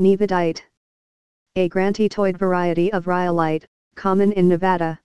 Nevadite. A grantitoid variety of rhyolite, common in Nevada.